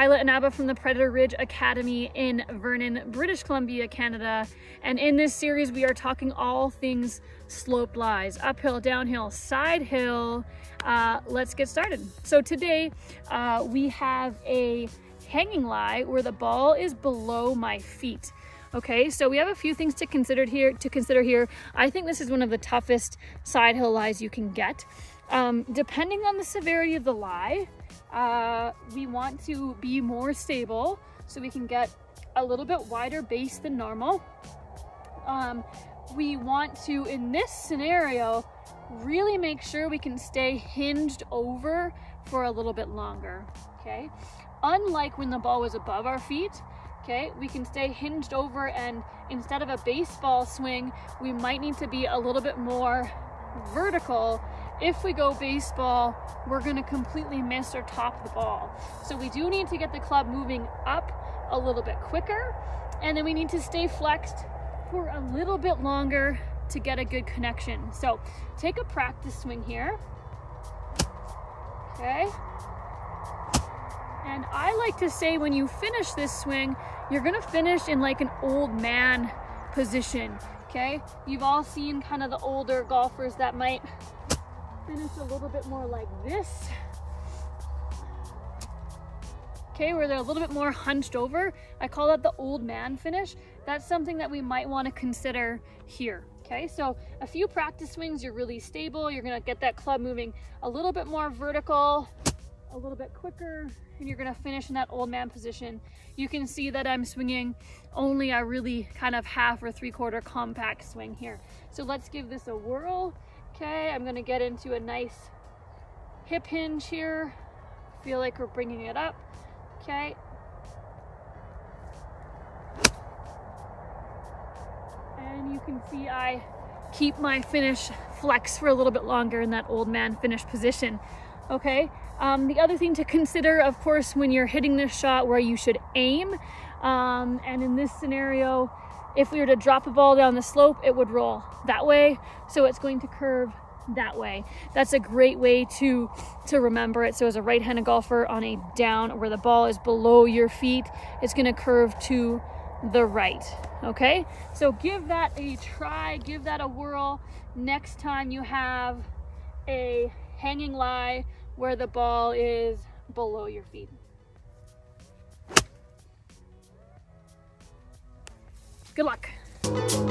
Kyla Inaba from the Predator Ridge Academy in Vernon, British Columbia, Canada. And in this series, we are talking all things slope lies, uphill, downhill, side hill. Uh, let's get started. So today uh, we have a hanging lie where the ball is below my feet. Okay, so we have a few things to consider here. To consider here, I think this is one of the toughest side hill lies you can get. Um, depending on the severity of the lie, uh, we want to be more stable so we can get a little bit wider base than normal. Um, we want to, in this scenario, really make sure we can stay hinged over for a little bit longer, okay? Unlike when the ball was above our feet, okay, we can stay hinged over and instead of a baseball swing, we might need to be a little bit more vertical if we go baseball, we're gonna completely miss or top the ball. So we do need to get the club moving up a little bit quicker, and then we need to stay flexed for a little bit longer to get a good connection. So take a practice swing here. Okay. And I like to say when you finish this swing, you're gonna finish in like an old man position, okay? You've all seen kind of the older golfers that might finish a little bit more like this. Okay, where they're a little bit more hunched over. I call that the old man finish. That's something that we might want to consider here. Okay, so a few practice swings, you're really stable. You're gonna get that club moving a little bit more vertical, a little bit quicker, and you're gonna finish in that old man position. You can see that I'm swinging only a really kind of half or three quarter compact swing here. So let's give this a whirl Okay, I'm gonna get into a nice hip hinge here. Feel like we're bringing it up. Okay. And you can see I keep my finish flex for a little bit longer in that old man finish position. Okay. Um, the other thing to consider, of course, when you're hitting this shot where you should aim, um, and in this scenario, if we were to drop a ball down the slope, it would roll that way. So it's going to curve that way. That's a great way to, to remember it. So as a right-handed golfer on a down where the ball is below your feet, it's gonna curve to the right, okay? So give that a try, give that a whirl next time you have a hanging lie where the ball is below your feet. Good luck.